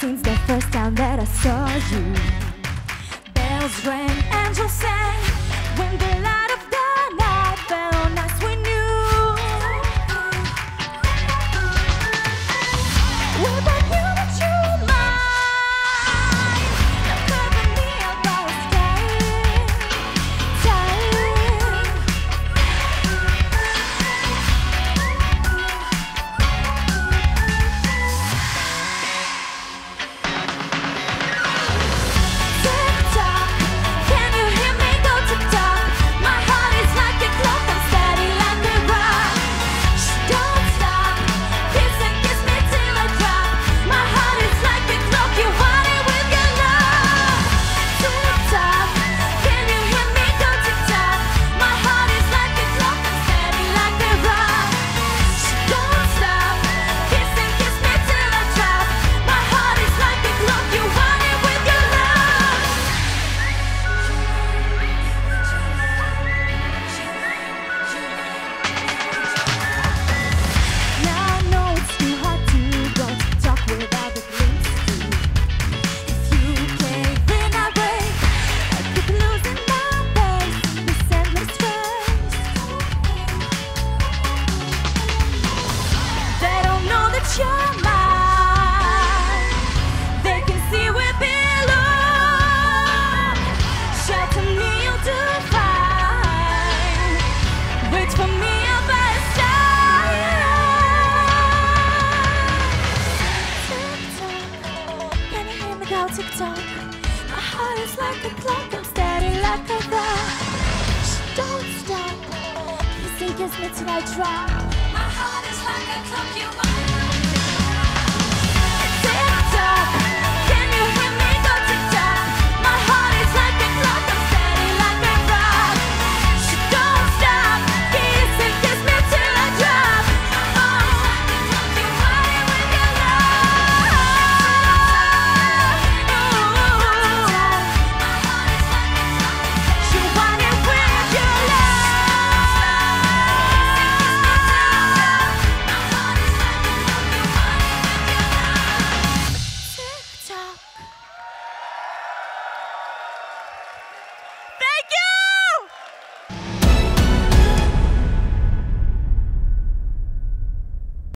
Since the first time that I saw you. Bells rang, angels sang When the tick-tock My heart is like a clock, I'm steady like a rock. Don't stop, kissing kiss me till I drop. My heart is like a clock, you want talk.